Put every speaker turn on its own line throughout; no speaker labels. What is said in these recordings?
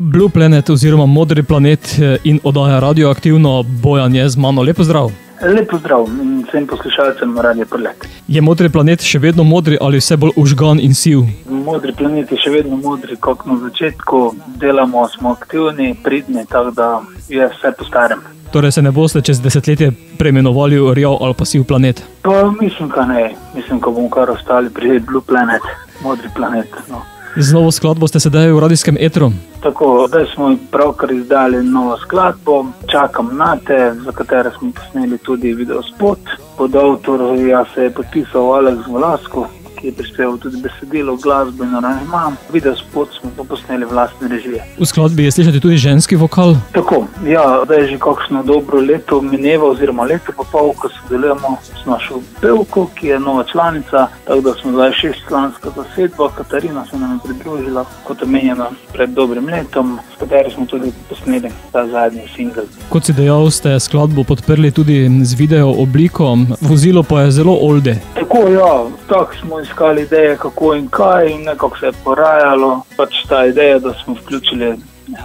Blue Planet oziroma Modri planet eh, in oddaja radioaktivno bojanje z mano. Lepo zdrav.
Lepo zdrav in vsem poslušalcem Radio Prlet.
Je modri planet še vedno modri ali vse bolj užgan in siv?
Modri planet je še vedno modri, kot na začetku. Delamo, smo aktivni, pridni, tako da je vse po starem.
Torej se ne boste čez desetletje preimenovali v Rjav ali pa siv planet?
Pa mislim, da ne. Mislim, da bomo kar ostali pri Blue Planet, modri planet. No.
Z novo skladbo ste sedaj v radijskem etru.
Tako, zdaj smo pravkar izdali novo skladbo, čakam na te, za katero smo posneli tudi video spot. Pod avtorjem ja, se je podpisal Aleks Vlasko, ki je prispeval tudi besedilo, glasbo in aranžma. Video spot smo pa posneli vlastne režije.
V skladbi je slišati tudi ženski vokal.
Tako, ja, zdaj je že kakšno dobro leto mineva, oziroma leto pa pol, ko sodelujemo s našo pevko, ki je nova članica. Tako da smo zdaj šestčlanska zasedba, Katarina se nam je pridružila, kot omenjena pred dobrim letom, s katero smo tudi posneli ta zadnji singel.
Kot si dejal, ste skladbo podprli tudi z video obliko, vozilo pa je zelo olde.
Tako, ja, tako smo iskali ideje, kako in kaj, in nekako se je porajalo. Pač ta ideja, da smo vključili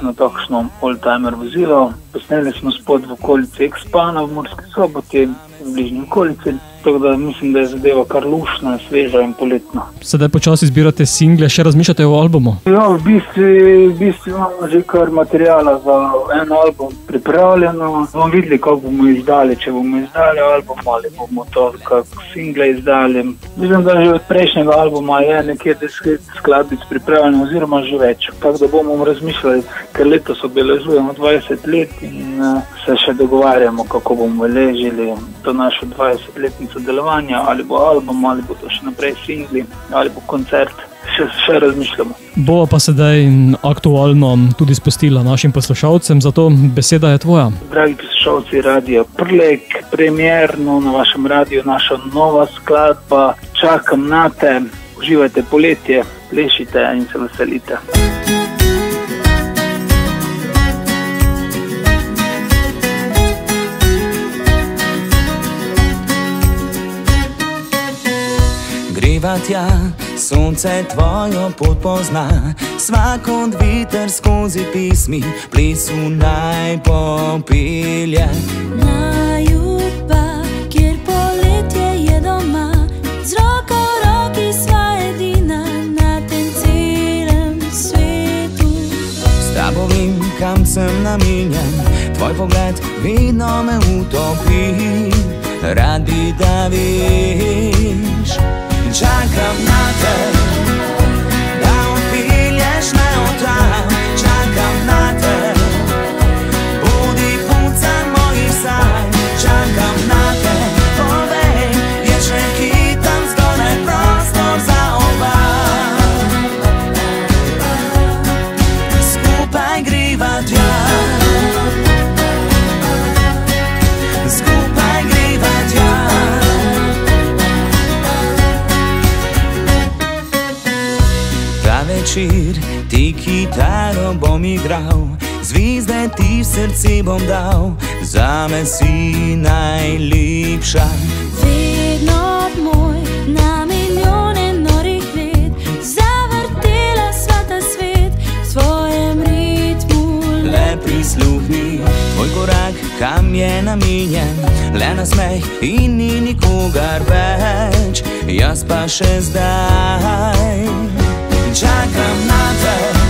eno takšno old-timer vozilo. Posneli smo spod v okolici Expana v Murski soboti, v bližnji okolici. Tako da mislim, da je zadeva kar lušna, sveža in poletna.
Sedaj počasi zbirate single, še razmišljate o albumu?
Ja, v bistvu, v bistvu imamo že kar materijala za en album pripravljeno. Bomo videli, kako bomo izdali, če bomo izdali album ali bomo to kot single izdali. Mislim, da že od prejšnjega albuma je nekje deset skladbic pripravljeno, oziroma že več. Tako da bomo razmišljali, ker letos obeležujemo 20 let in uh, se še dogovarjamo, kako bomo ležili to našo 20-letnico delovanja, ali bo album, ali bo to še naprej singli, ali bo koncert. Še, še razmišljamo.
Bova pa sedaj aktualno tudi spustila našim poslušalcem, zato beseda je tvoja.
Dragi poslušalci, radio Prlek, premjerno na vašem radiju, naša nova skladba. Čakam na te, uživajte poletje, plešite in se veselite.
Greva tja, sonce tvojo pot pozna, vsak od viter skozi pismi, plesu naj popelje.
Na jug pa, kjer poletje je doma, z roko v roki sva edina na tem celem svetu.
S tabo vem, kam sem namenjen, tvoj pogled vedno me utopi, radi da veš. Čakam na te, večer ti kitaro bom igral, zvezde ti v srce bom dal, zame si najlepša.
Vedno moj, na milijone norih let, zavrtela sva ta svet v svojem ritmu.
Le prisluhni, tvoj korak kam je namenjen, le na smeh in ni nikogar več, jaz pa še zdaj. Čakam na te,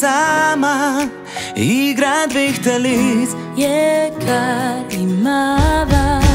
sama. Igra dvih telic
je kad imava.